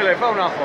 que le fa un ajo,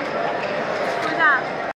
Thank you.